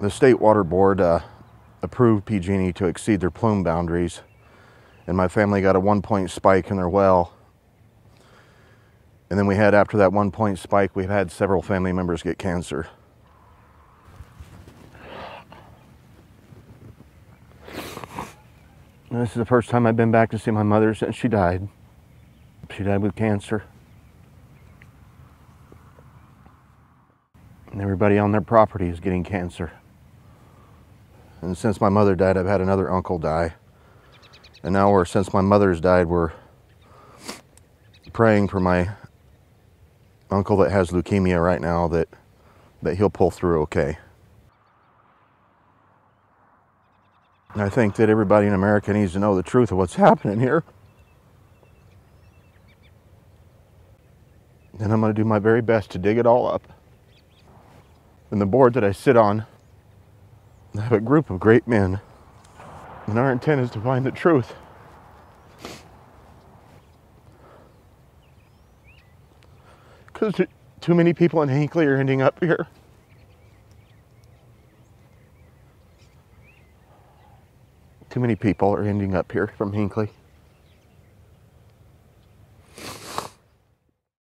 the state water board uh, approved PG&E to exceed their plume boundaries, and my family got a one-point spike in their well. And then we had, after that one-point spike, we've had several family members get cancer. And this is the first time I've been back to see my mother since she died. She died with cancer. And everybody on their property is getting cancer. And since my mother died, I've had another uncle die. And now we're, since my mother's died, we're praying for my uncle that has leukemia right now that, that he'll pull through okay. I think that everybody in America needs to know the truth of what's happening here. And I'm going to do my very best to dig it all up. And the board that I sit on, I have a group of great men. And our intent is to find the truth. Because too many people in Hinkley are ending up here. Too many people are ending up here from Hinkley.